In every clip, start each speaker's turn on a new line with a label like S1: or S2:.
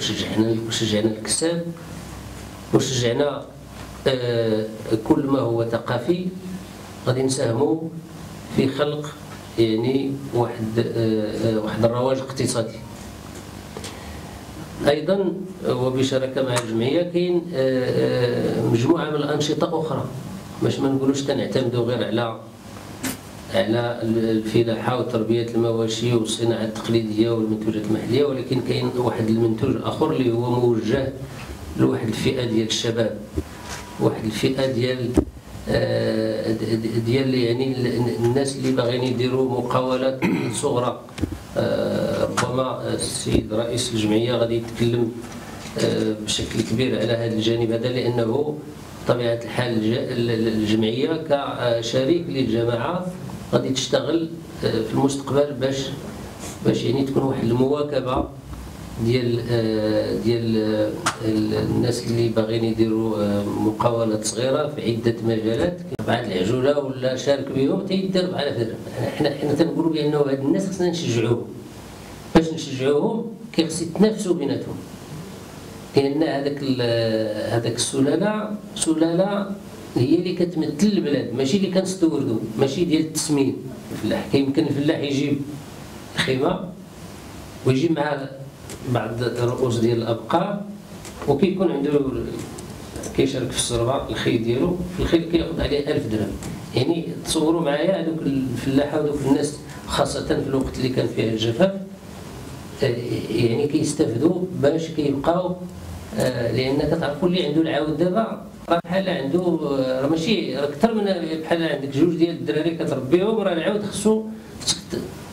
S1: وشجعنا وشجعنا الكساب وشجعنا آه، كل ما هو ثقافي غادي نساهموا في خلق يعني واحد آه، آه، واحد الرواج اقتصادي. أيضا وبشراكة مع الجمعية كاين مجموعة من الأنشطة أخرى باش ما نقولوش تنعتمدوا غير على على الفلاحه وتربيه المواشي والصناعة التقليدية والمنتوجات المحلية ولكن كاين واحد المنتوج آخر اللي هو موجه لواحد الفئة ديال الشباب واحد الفئة ديال آه، ديال يعني الناس اللي باغيين يديروا مقاولات صغرى. آه، ربما السيد رئيس الجمعية غادي يتكلم آه، بشكل كبير على هذا الجانب. هذا لأنه بطبيعة الحال الجمعية كشريك للجماعة غادي تشتغل في المستقبل باش باش يعني تكون واحد المواكبة ديال آه، ديال آه، الناس اللي باغيين يديروا آه، مقاولات صغيرة في عدة مجالات بعض العجولة ولا شارك بهم تيدير درهم حنا حنا تنقولوا بأنه هاد الناس خصنا نشجعوهم. باش نشجعوهم كيخص يتنافسوا بيناتهم. لأن هذاك هذاك السلاله سلالة هي اللي كتمثل البلاد ماشي اللي كنستوردوا ماشي ديال التسمين الفلاح كيمكن الفلاح يجيب خيمه ويجيب معاه بعض الرؤوس ديال الأبقار وكيكون عنده كيشارك في الصربة الخي ديالو. في الخي كياخذ عليه 1000 درهم. يعني تصوروا معايا هذوك الفلاحه وذوك الناس خاصة في الوقت اللي كان فيه الجفاف آه، يعني كيستافدوا باش كيبقاو آه، لأن كتعرفوا اللي عنده العاود دابا راه بحال عنده راه ماشي أكثر من بحال عندك جوج ديال الدراري كتربيهم راه العاود خصو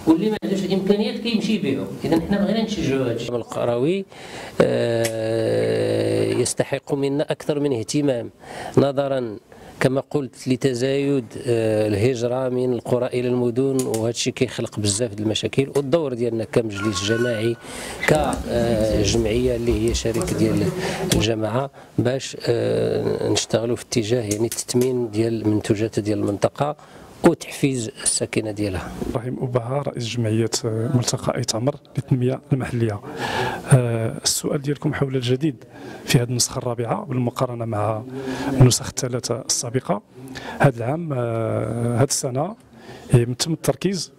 S1: واللي ما عندوش الإمكانيات كيمشي يبيعوا اذا حنا بغينا نشجعوا هذا الشيء القروي آه، يستحق منا أكثر من اهتمام. نظرا كما قلت لتزايد آه، الهجرة من القرى إلى المدن وهذا الشيء كيخلق بزاف د المشاكل. والدور ديالنا كمجلس جماعي كجمعية اللي هي شريك ديال الجماعة باش آه، نشتغلوا في اتجاه يعني التثمين ديال المنتوجات ديال المنطقة. وتحفيز الساكنة ديالها.
S2: إبراهيم اوبها رئيس جمعية ملتقى إيتامر للتنميه المحلية. آه، السؤال ديالكم حول الجديد في هذه النسخة الرابعة بالمقارنه مع النسخ الثلاثه السابقة. هذا العام هذه السنة تم التركيز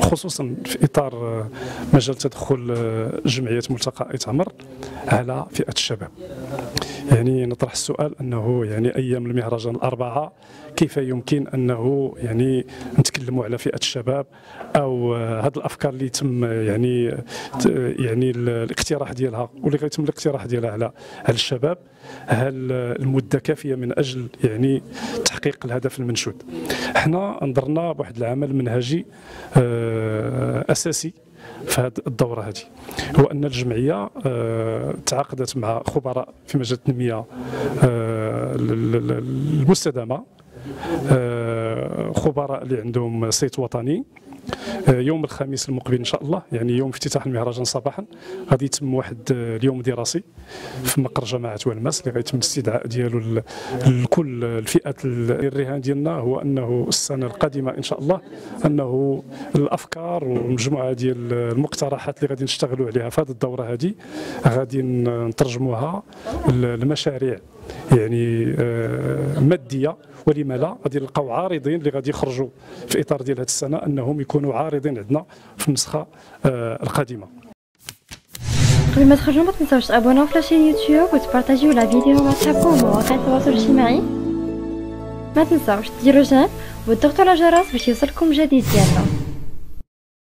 S2: خصوصا في إطار آه، مجال تدخل آه، جمعية ملتقى إيتامر على فئة الشباب. يعني نطرح السؤال أنه يعني أيام المهرجان الأربعة كيف يمكن أنه يعني نتكلموا على فئة الشباب أو هذه الأفكار اللي تم يعني يعني الاقتراح ديالها واللي غيتم الاقتراح ديالها على على الشباب؟ هل المدة كافية من أجل يعني تحقيق الهدف المنشود؟ إحنا نظرنا بواحد العمل منهجي آه، أساسي. في هذه الدورة هذه هو أن الجمعية آه، تعاقدت مع خبراء في مجال التنمية آه، المستدامة آه، خبراء اللي عندهم صيت وطني يوم الخميس المقبل إن شاء الله يعني يوم افتتاح المهرجان صباحا. غادي يتم واحد آه، اليوم دراسي في مقر جماعة والماس اللي غيتم الاستدعاء ديالو لكل الفئات الرهان ديالنا. هو أنه السنة القادمة إن شاء الله أنه الأفكار والمجموعة ديال المقترحات اللي غادي نشتغلوا عليها في هذه الدورة هذه غادي نترجموها لمشاريع يعني مادية. ولما لا؟ غادي نلقاو عارضين اللي غادي يخرجوا في إطار ديال هذه السنة أنهم يكونوا عارضين عندنا في النسخة آه، القادمة.
S3: قبل ما تخرجوا ما تنساوش تابوناو في la chaîne يوتيوب وتبارطاجيو la vidéo مع صحابكم ومواقع التواصل الاجتماعي. ما تنساوش ديروا j'aime وتضغطوا على الجرس باش يوصلكم جديد ديالنا.